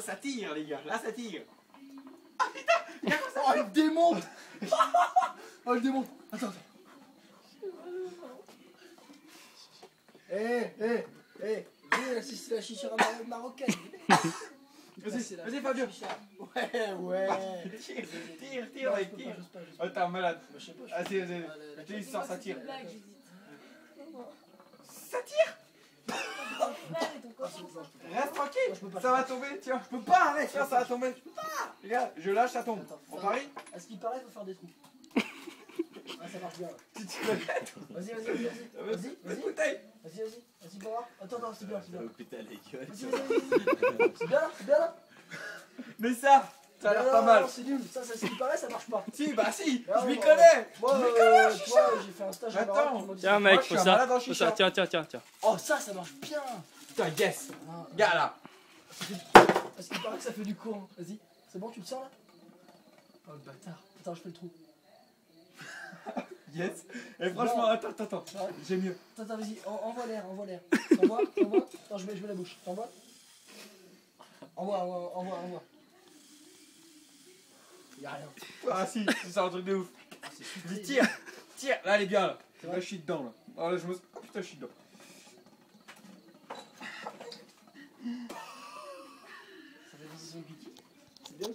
ça tire, les gars. Là, ça tire. Oh, il démonte Oh, il démonte Attends, attends. Eh, eh, eh eh, c'est la chicha mar- marocaine. Vas-y, vas-y, Fabio. Ouais, ouais. Tire, tire, tire, mec, tire. j'ose Oh, t'es un malade. Bah, je sais pas, je- Vas-y, vas-y. Ah, dis, sors, ça tire. Ça tire Ton frère et ton Ah, copain. c'est- non, je peux pas. Reste Moi, tranquille. Je peux pas. Ça va tomber, tiens. Je peux pas, arrête Tiens, ça va tomber. Regarde, je lâche, ça tombe. Attends, On ça- parie À ce qui paraît, il faut faire des trous. Ah, ça marche bien. Tu te connais Vas-y, vas-y, vas-y. Vas-y, vas-y. Bouteille. Vas-y, vas-y. Vas-y, pour voir. Attends, non, c'est bien, c'est bien. putain, les gueules. Vas-y, vas-y, vas-y. C'est bien là C'est bien là Mais ça, ça a l'air pas mal. non, C'est nul. Ça, ça, ce qui paraît, ça marche pas. Si, bah si, Ah, je m'y bon, connais. Moi, Je m'y euh, connais, j'ai fait un stage à Attends. Tiens, Moi, mec, je suis faut ça. Tiens, tiens, tiens, tiens. Oh, ça, ça marche bien. Putain, yes. Ah, Gars là. Parce qu'il paraît que ça fait du courant. Vas-y. C'est bon, tu le sens là Oh, le bâtard. Attends, je fais le trou. Yes. Et franchement, attends, attends, attends. J'ai mieux. Attends, attends, vas-y. En- Envoie l'air, envoie l'air. T'envoies T'envoies Attends, je mets, je mets la bouche. T'envoies Envoie, envoie, envoie, envoie. Y'a rien. Ah si, c'est un truc de ouf. C'est Dis sucré. tire, tire. Là, elle est bien là. Là, je suis dedans là. Oh là, je me. Oh putain, je suis dedans. Sensation piquée. C'est.